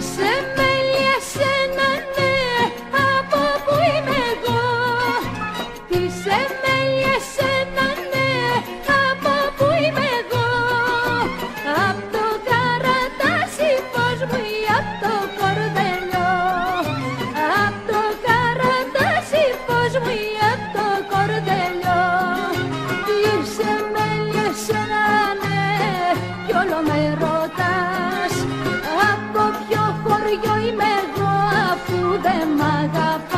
say δεν μ' αγαπάς.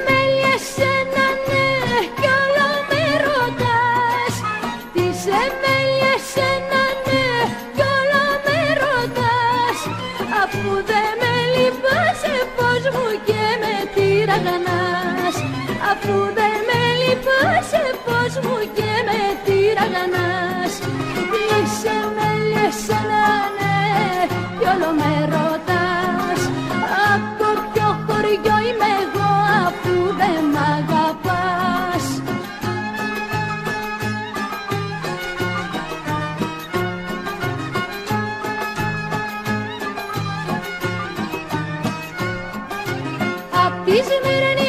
με λυπάσαι İzmir'in